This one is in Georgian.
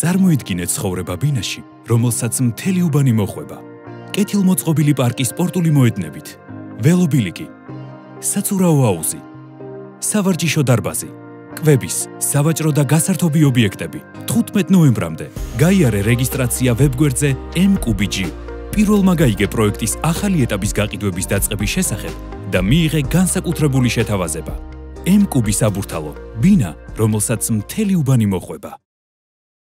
წარმოიდგინეთ ცხოვრება ბინაში, რომელსაც მთელი უბანი მოხვება. კეთილმოწყობილი პარკი სპორტული მოედნებით, ველობილიკი, საცურაო აუზი, სავარჯიშო დარბაზი, კვების, სავაჭრო და გასართობი ობიექტები. 15 ნოემბრამდე გაიარე რეგისტრაცია ვებგვერდზე mqbg. პირველმა გაიგე პროექტის ახალი ეტაპის გაყიდვების დაწყების შესახებ და მიიღე განსაკუთრებული შეთავაზება. mqb-ის აბურთალო, ბინა, რომელსაც მთელი უბანი მოხვება.